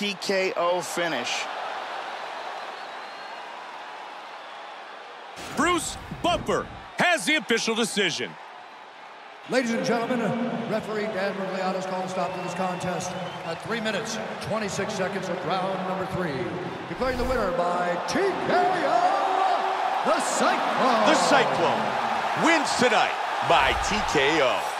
TKO finish. Bruce Buffer has the official decision. Ladies and gentlemen, referee Dan Miragliotta's called a stop to this contest at 3 minutes, 26 seconds of round number 3. Declaring the winner by TKO, the Cyclone. The Cyclone wins tonight by TKO.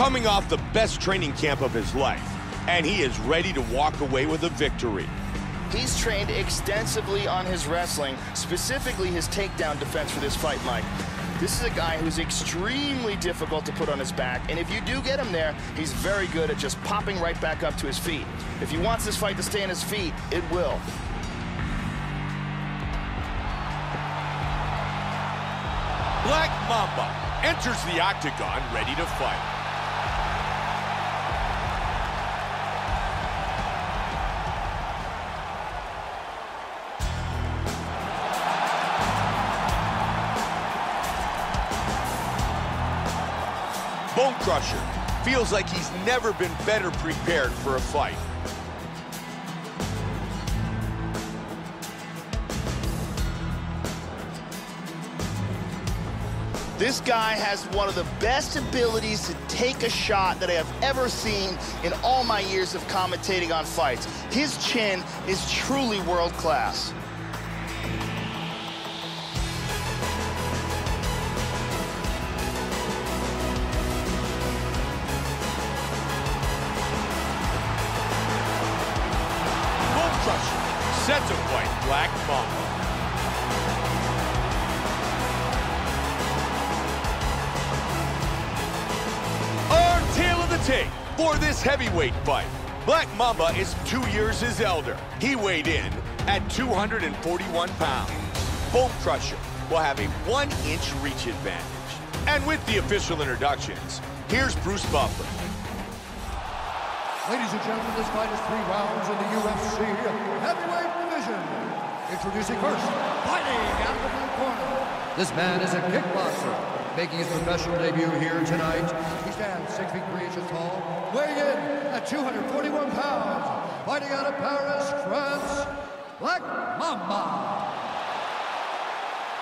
coming off the best training camp of his life, and he is ready to walk away with a victory. He's trained extensively on his wrestling, specifically his takedown defense for this fight, Mike. This is a guy who's extremely difficult to put on his back, and if you do get him there, he's very good at just popping right back up to his feet. If he wants this fight to stay on his feet, it will. Black Mamba enters the octagon ready to fight. Crusher feels like he's never been better prepared for a fight. This guy has one of the best abilities to take a shot that I have ever seen in all my years of commentating on fights. His chin is truly world take for this heavyweight fight. Black Mamba is two years his elder. He weighed in at 241 pounds. Bone Crusher will have a one-inch reach advantage. And with the official introductions, here's Bruce Buffer. Ladies and gentlemen, this fight is three rounds in the UFC heavyweight division. Introducing first, fighting out of the blue corner. This man is a kickboxer making his professional debut here tonight. He stands 6 feet 3 inches tall, weighing in at 241 pounds, fighting out of Paris, France, Black Mamba.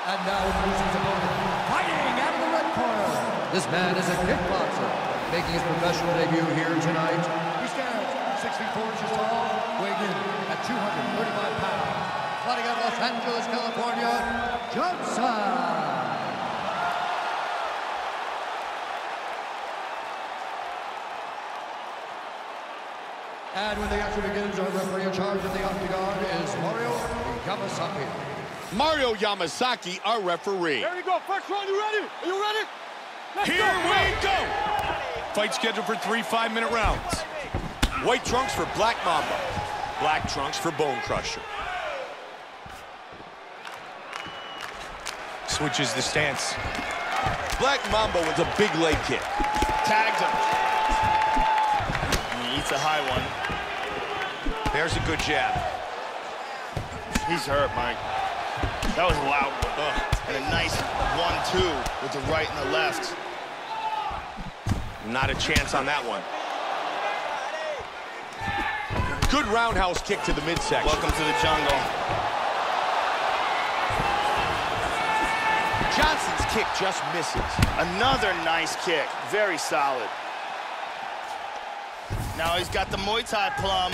And now introducing his opponent, fighting out of the red corner. This man is a kickboxer, making his professional debut here tonight. He stands 6 feet 4 inches tall, weighing in at 235 pounds, fighting out of Los Angeles, California, Johnson. And when the action begins, our referee in charge of the octagon is Mario Yamasaki. Mario Yamasaki, our referee. There you go. First round, you ready? Are you ready? Let's Here go. we go. Fight scheduled for three five-minute rounds. White trunks for Black Mamba. Black trunks for Bone Crusher. Switches the stance. Black Mamba with a big leg kick. Tags him. He eats a high one. There's a good jab. He's hurt, Mike. That was a loud one. And a nice one-two with the right and the left. Not a chance on that one. Good roundhouse kick to the midsection. Welcome to the jungle. Johnson's kick just misses. Another nice kick. Very solid. Now he's got the Muay Thai plum.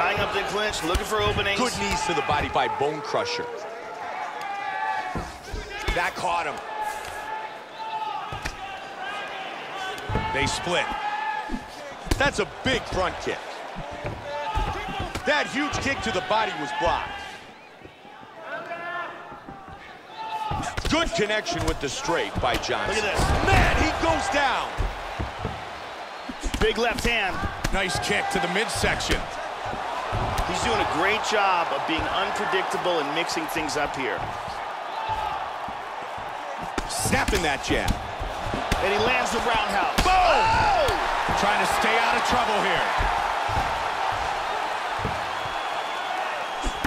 Tying up the clinch, looking for openings. Good knees to the body by Bone Crusher. That caught him. They split. That's a big front kick. That huge kick to the body was blocked. Good connection with the straight by Johnson. Look at this. Man, he goes down. Big left hand. Nice kick to the midsection. He's doing a great job of being unpredictable and mixing things up here. Snapping that jab. And he lands the roundhouse. Boom! Oh! Trying to stay out of trouble here.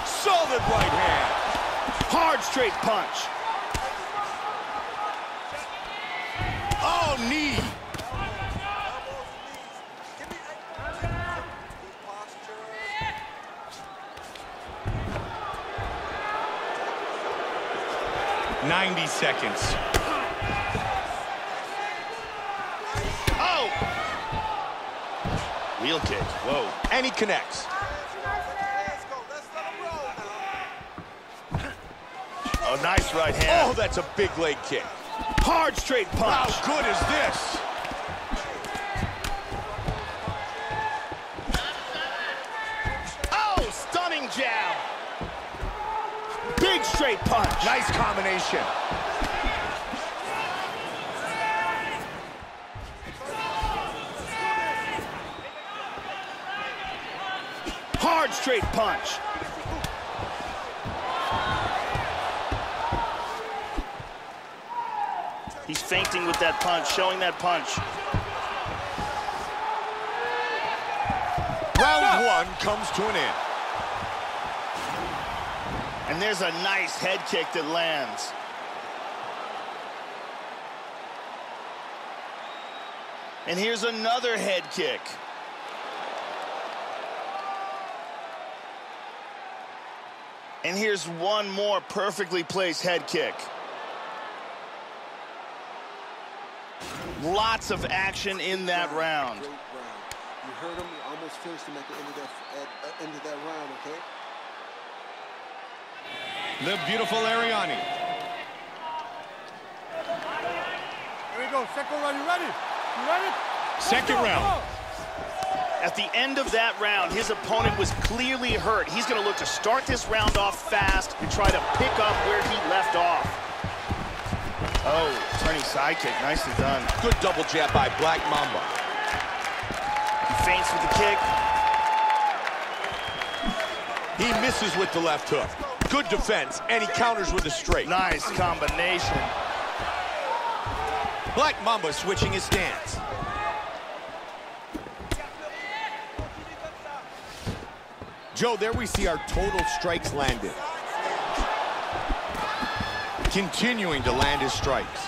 Solid right hand. Hard straight punch. Oh, knee. Ninety seconds. Oh! Wheel kick. Whoa. And he connects. Oh, nice right hand. Oh, that's a big leg kick. Hard straight punch. How good is this? Punch. Nice combination. Hard straight punch. He's feinting with that punch, showing that punch. Round one comes to an end. And there's a nice head kick that lands. And here's another head kick. And here's one more perfectly placed head kick. Lots of action in that round. Round. You heard him. Almost finished him at the end of that at, uh, end of that round. Okay. The beautiful Arianny. Here we go. Second round. You ready? You ready? Second Go, round. go. At the end of that round, his opponent was clearly hurt. He's going to look to start this round off fast and try to pick up where he left off. Oh, turning side kick. Nicely done. Good double jab by Black Mamba. He feints with the kick. He misses with the left hook. Good defense, and he counters with a straight. Nice combination. Black Mamba switching his stance. Joe, there we see our total strikes landed. Continuing to land his strikes.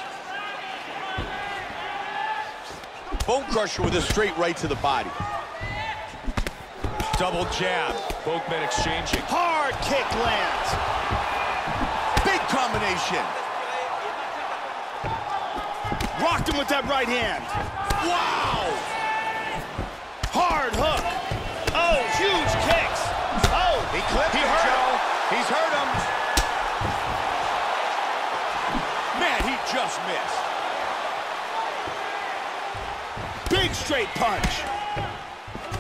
Bone Crusher with a straight right to the body. Double jab. Both men exchanging. Hard kick lands. Big combination. Rocked him with that right hand. Wow! Hard hook. Oh, huge kicks. Oh, He clipped he him, hurt Joe. him. He's hurt him. Man, he just missed. Big straight punch.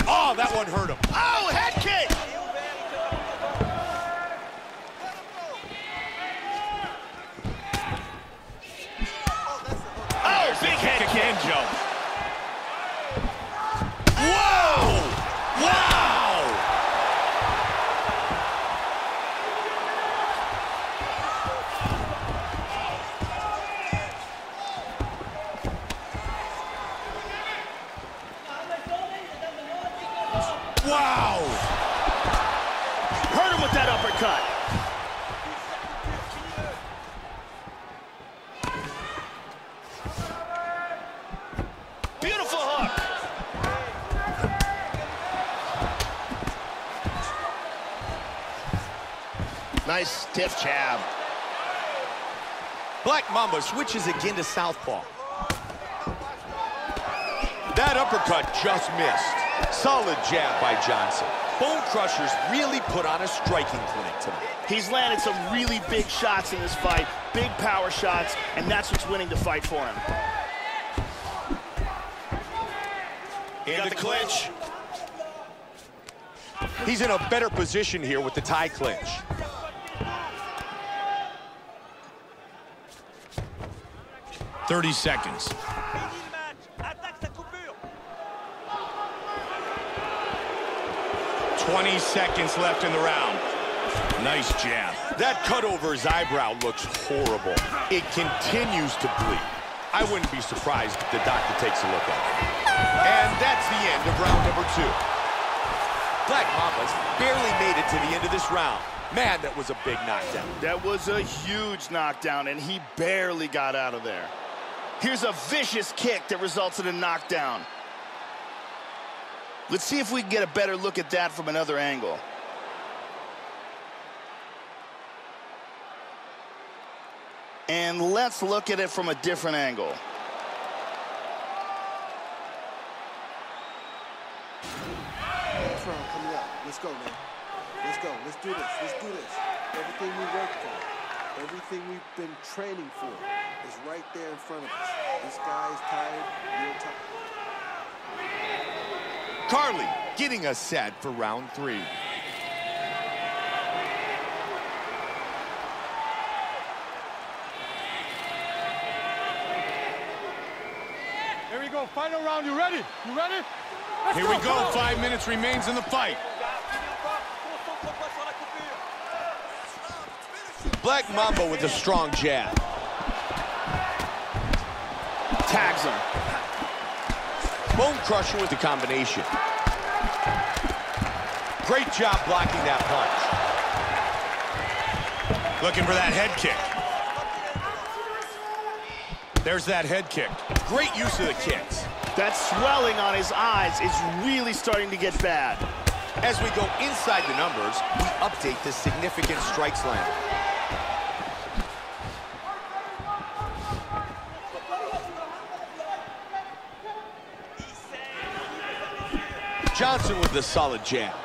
Oh, that one hurt him. Oh, head kick. Oh, big head Kick kick. again, Joe. Whoa! Wow! Wow! Nice stiff jab. Black Mamba switches again to southpaw. That uppercut just missed. Solid jab by Johnson. Bone Crushers really put on a striking clinic tonight. He's landed some really big shots in this fight, big power shots, and that's what's winning the fight for him. In the clinch. He's in a better position here with the tie clinch. Thirty seconds. Twenty seconds left in the round. Nice jab. That cut over his eyebrow looks horrible. It continues to bleed. I wouldn't be surprised if the doctor takes a look at it. And that's the end of round number two. Black Mamba's barely made it to the end of this round. Man, that was a big knockdown. That was a huge knockdown, and he barely got out of there. Here's a vicious kick that results in a knockdown. Let's see if we can get a better look at that from another angle. And let's look at it from a different angle. Let's go, man. Let's go. Let's do this. Let's do this. Everything we worked for, everything we've been training for is right there in front of us. This guy is tired. You're tired. Carly getting us set for round three. Here we go. Final round. You ready? You ready? Let's Here we come go. Five minutes remains in the fight. Black Mamba with a strong jab. Tags him. Bone Crusher with the combination. Great job blocking that punch. Looking for that head kick. There's that head kick. Great use of the kicks. That swelling on his eyes is really starting to get bad. As we go inside the numbers, we update the significant strikes land. Johnson with the solid jab.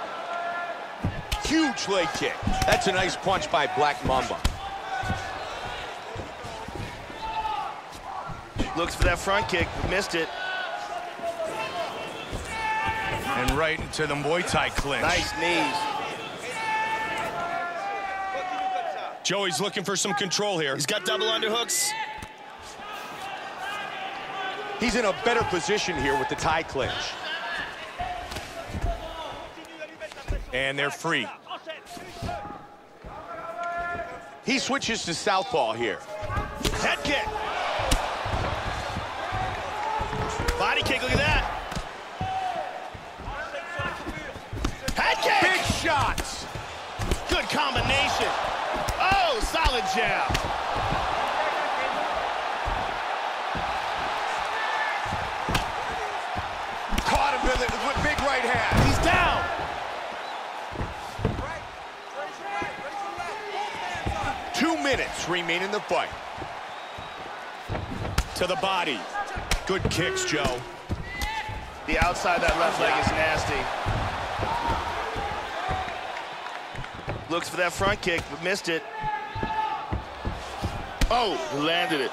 Huge leg kick. That's a nice punch by Black Mamba. Looks for that front kick, but missed it. And right into the Muay Thai clinch. Nice knees. Joey's looking for some control here. He's got double underhooks. He's in a better position here with the tie clinch. And they're free. He switches to southpaw here. Head kick. Body kick, look at that. Head kick. Big shots. Good combination. Oh, solid jab. Caught him with, it, with big right hand. He's down. Two minutes remain in the fight. To the body. Good kicks, Joe. The outside of that left leg is nasty. Looks for that front kick, but missed it. Oh, landed it.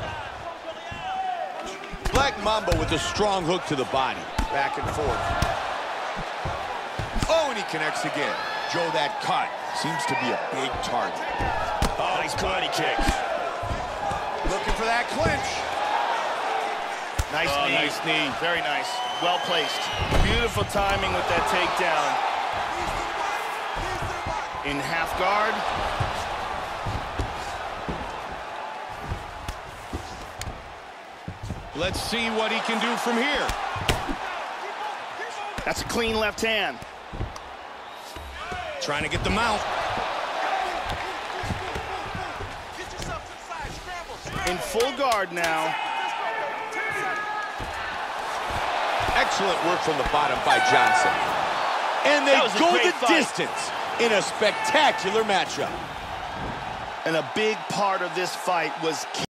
Black Mamba with a strong hook to the body. Back and forth. Oh, and he connects again. Joe, that cut seems to be a big target. Nice body kick. Looking for that clinch. Nice Oh, knee. nice knee. Very nice. Well placed. Beautiful timing with that takedown. In half guard. Let's see what he can do from here. That's a clean left hand. Trying to get the mount. In full guard now. Excellent work from the bottom by Johnson. And they That was a go the fight. distance in a spectacular matchup. And a big part of this fight was